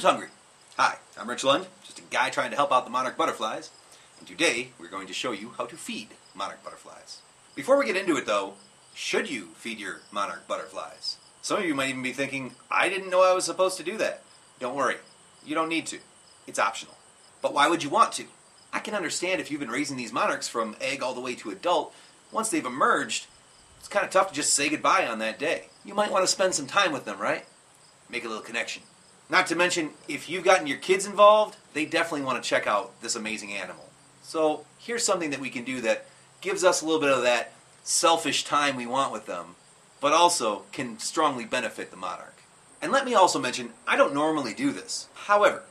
Who's hungry? Hi, I'm Rich Lund, just a guy trying to help out the monarch butterflies, and today we're going to show you how to feed monarch butterflies. Before we get into it though, should you feed your monarch butterflies? Some of you might even be thinking, I didn't know I was supposed to do that. Don't worry, you don't need to. It's optional. But why would you want to? I can understand if you've been raising these monarchs from egg all the way to adult, once they've emerged, it's kind of tough to just say goodbye on that day. You might want to spend some time with them, right? Make a little connection. Not to mention, if you've gotten your kids involved, they definitely want to check out this amazing animal. So here's something that we can do that gives us a little bit of that selfish time we want with them, but also can strongly benefit the monarch. And let me also mention, I don't normally do this. However,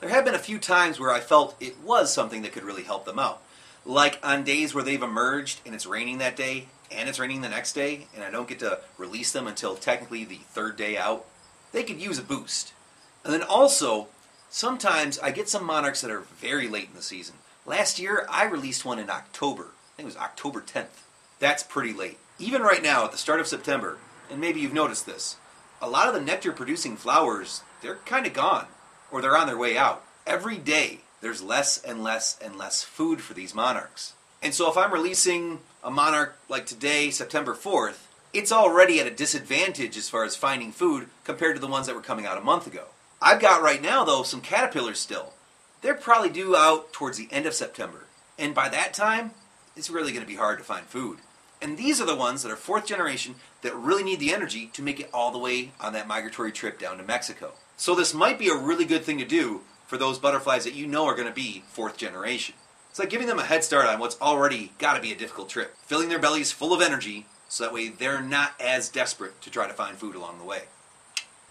there have been a few times where I felt it was something that could really help them out. Like on days where they've emerged and it's raining that day and it's raining the next day and I don't get to release them until technically the third day out, they could use a boost. And then also, sometimes I get some monarchs that are very late in the season. Last year, I released one in October. I think it was October 10th. That's pretty late. Even right now, at the start of September, and maybe you've noticed this, a lot of the nectar producing flowers, they're kind of gone, or they're on their way out. Every day, there's less and less and less food for these monarchs. And so if I'm releasing a monarch like today, September 4th, it's already at a disadvantage as far as finding food compared to the ones that were coming out a month ago. I've got right now, though, some caterpillars still. They're probably due out towards the end of September. And by that time, it's really going to be hard to find food. And these are the ones that are fourth generation that really need the energy to make it all the way on that migratory trip down to Mexico. So this might be a really good thing to do for those butterflies that you know are going to be fourth generation. It's like giving them a head start on what's already got to be a difficult trip, filling their bellies full of energy so that way they're not as desperate to try to find food along the way.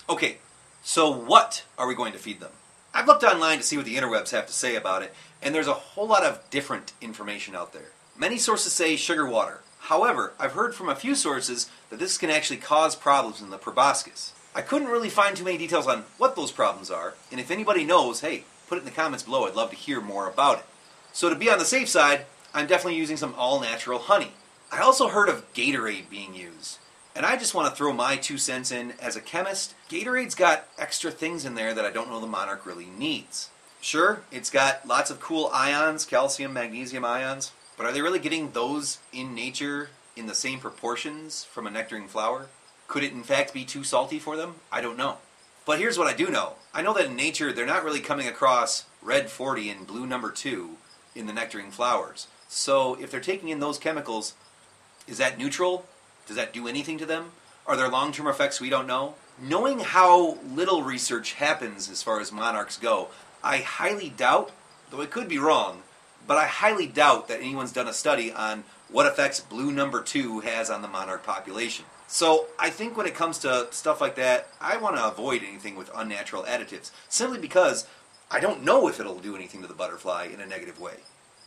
Okay, so what are we going to feed them? I've looked online to see what the interwebs have to say about it, and there's a whole lot of different information out there. Many sources say sugar water. However, I've heard from a few sources that this can actually cause problems in the proboscis. I couldn't really find too many details on what those problems are, and if anybody knows, hey, put it in the comments below. I'd love to hear more about it. So to be on the safe side, I'm definitely using some all-natural honey. I also heard of Gatorade being used. And I just want to throw my two cents in as a chemist. Gatorade's got extra things in there that I don't know the monarch really needs. Sure, it's got lots of cool ions, calcium, magnesium ions, but are they really getting those in nature in the same proportions from a nectaring flower? Could it in fact be too salty for them? I don't know. But here's what I do know. I know that in nature they're not really coming across red 40 and blue number 2 in the nectaring flowers. So if they're taking in those chemicals, is that neutral? Does that do anything to them? Are there long term effects we don't know? Knowing how little research happens as far as monarchs go, I highly doubt, though it could be wrong, but I highly doubt that anyone's done a study on what effects blue number two has on the monarch population. So I think when it comes to stuff like that, I want to avoid anything with unnatural additives, simply because I don't know if it'll do anything to the butterfly in a negative way.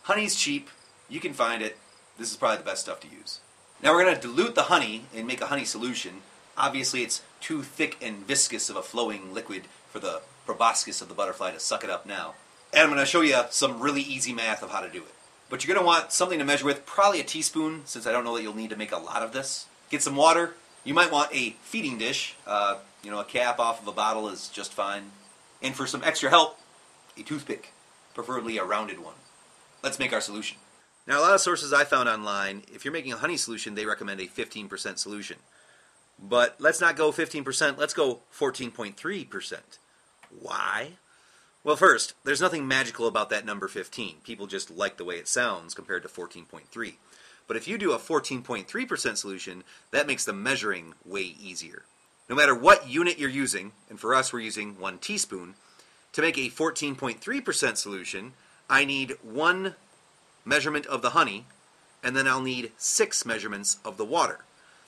Honey's cheap, you can find it. This is probably the best stuff to use. Now we're going to dilute the honey and make a honey solution. Obviously, it's too thick and viscous of a flowing liquid for the proboscis of the butterfly to suck it up now. And I'm going to show you some really easy math of how to do it. But you're going to want something to measure with, probably a teaspoon, since I don't know that you'll need to make a lot of this. Get some water. You might want a feeding dish. Uh, you know, a cap off of a bottle is just fine. And for some extra help, a toothpick, preferably a rounded one. Let's make our solution. Now, a lot of sources I found online, if you're making a honey solution, they recommend a 15% solution. But let's not go 15%, let's go 14.3%. Why? Well, first, there's nothing magical about that number 15. People just like the way it sounds compared to 14.3. But if you do a 14.3% solution, that makes the measuring way easier. No matter what unit you're using, and for us we're using one teaspoon, to make a 14.3% solution, I need one measurement of the honey, and then I'll need six measurements of the water.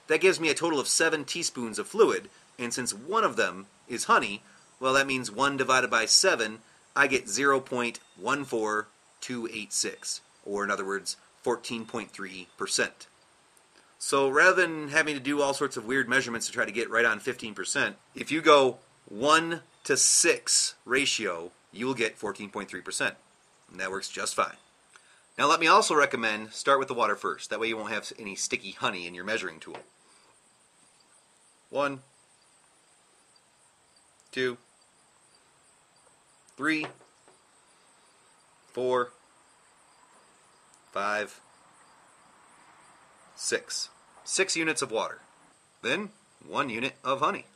That gives me a total of seven teaspoons of fluid, and since one of them is honey, well, that means 1 divided by 7, I get 0.14286, or in other words, 14.3%. So rather than having to do all sorts of weird measurements to try to get right on 15%, if you go 1 to 6 ratio, you will get 14.3%. And that works just fine. Now let me also recommend start with the water first. That way you won't have any sticky honey in your measuring tool. One, two, three, four, five, six. Six units of water. Then one unit of honey.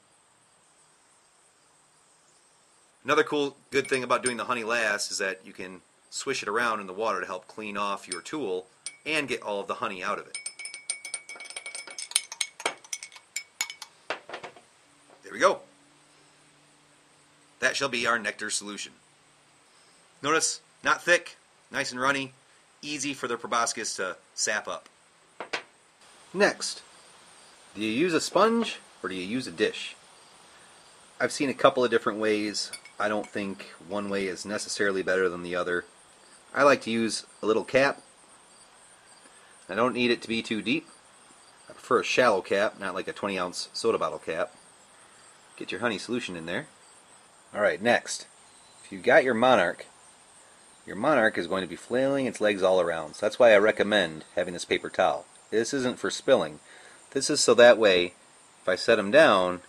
Another cool good thing about doing the honey last is that you can swish it around in the water to help clean off your tool and get all of the honey out of it. There we go. That shall be our nectar solution. Notice, not thick, nice and runny, easy for the proboscis to sap up. Next, do you use a sponge or do you use a dish? I've seen a couple of different ways. I don't think one way is necessarily better than the other. I like to use a little cap. I don't need it to be too deep. I prefer a shallow cap, not like a 20 ounce soda bottle cap. Get your honey solution in there. Alright, next. If you've got your monarch, your monarch is going to be flailing its legs all around. So that's why I recommend having this paper towel. This isn't for spilling. This is so that way, if I set him down,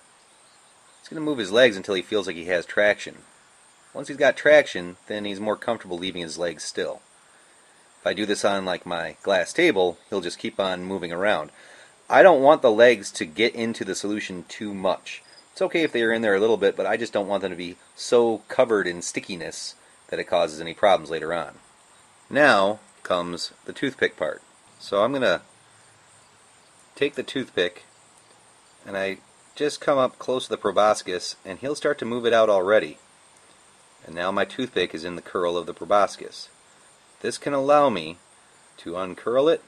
he's going to move his legs until he feels like he has traction. Once he's got traction, then he's more comfortable leaving his legs still. If I do this on like my glass table, he'll just keep on moving around. I don't want the legs to get into the solution too much. It's okay if they are in there a little bit, but I just don't want them to be so covered in stickiness that it causes any problems later on. Now comes the toothpick part. So I'm going to take the toothpick and I just come up close to the proboscis and he'll start to move it out already. And now my toothpick is in the curl of the proboscis. This can allow me to uncurl it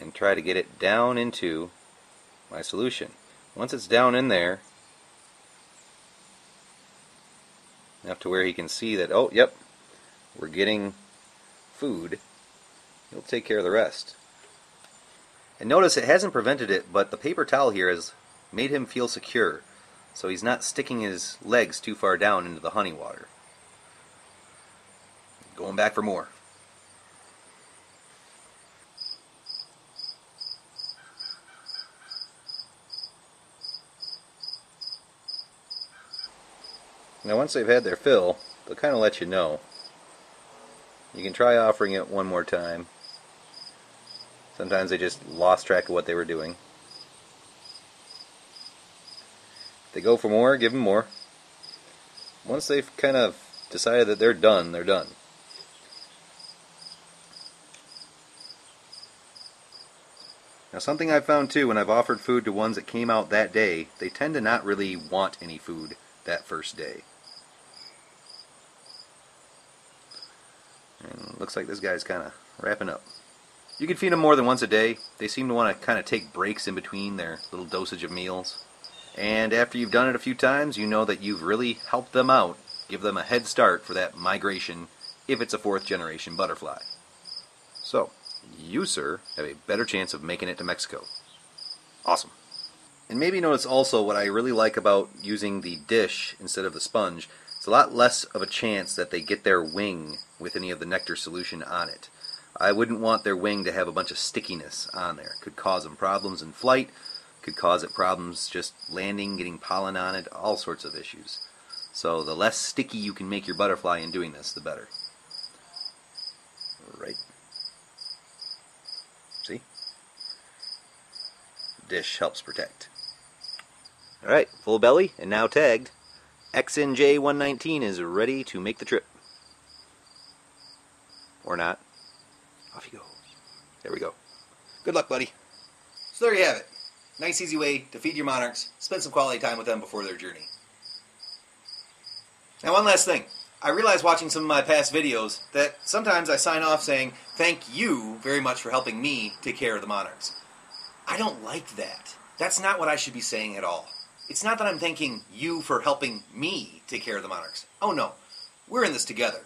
and try to get it down into my solution. Once it's down in there, enough to where he can see that, oh, yep, we're getting food, he'll take care of the rest. And notice it hasn't prevented it, but the paper towel here has made him feel secure so he's not sticking his legs too far down into the honey water. Going back for more. Now once they've had their fill, they'll kind of let you know. You can try offering it one more time. Sometimes they just lost track of what they were doing. They go for more, give them more. Once they've kind of decided that they're done, they're done. Now something I've found too when I've offered food to ones that came out that day, they tend to not really want any food that first day. And looks like this guy's kind of wrapping up. You can feed them more than once a day. They seem to want to kind of take breaks in between their little dosage of meals. And after you've done it a few times, you know that you've really helped them out, give them a head start for that migration if it's a fourth generation butterfly. So, you, sir, have a better chance of making it to Mexico. Awesome. And maybe notice also what I really like about using the dish instead of the sponge. It's a lot less of a chance that they get their wing with any of the nectar solution on it. I wouldn't want their wing to have a bunch of stickiness on there. It could cause them problems in flight, could cause it problems just landing, getting pollen on it, all sorts of issues. So the less sticky you can make your butterfly in doing this, the better. Right. See? Dish helps protect. Alright, full belly and now tagged. XNJ119 is ready to make the trip. Or not. Off he goes. There we go. Good luck, buddy. So there you have it. Nice, easy way to feed your monarchs, spend some quality time with them before their journey. Now, one last thing. I realized watching some of my past videos that sometimes I sign off saying, Thank you very much for helping me take care of the monarchs. I don't like that. That's not what I should be saying at all. It's not that I'm thanking you for helping me take care of the monarchs. Oh no, we're in this together.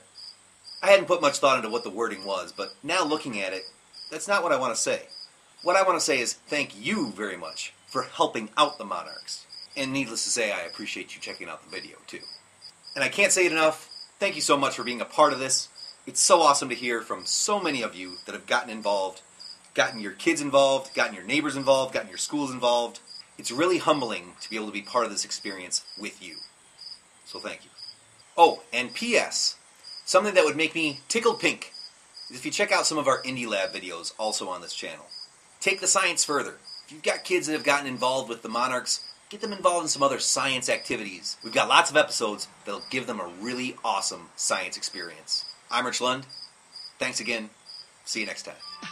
I hadn't put much thought into what the wording was, but now looking at it, that's not what I want to say. What I want to say is thank you very much for helping out the Monarchs. And needless to say, I appreciate you checking out the video too. And I can't say it enough. Thank you so much for being a part of this. It's so awesome to hear from so many of you that have gotten involved, gotten your kids involved, gotten your neighbors involved, gotten your schools involved. It's really humbling to be able to be part of this experience with you. So thank you. Oh, and P.S. Something that would make me tickled pink is if you check out some of our Indie Lab videos also on this channel. Take the science further. If you've got kids that have gotten involved with the Monarchs, get them involved in some other science activities. We've got lots of episodes that'll give them a really awesome science experience. I'm Rich Lund. Thanks again. See you next time.